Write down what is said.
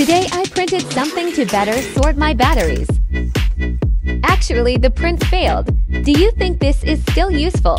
Today I printed something to better sort my batteries. Actually, the print failed. Do you think this is still useful?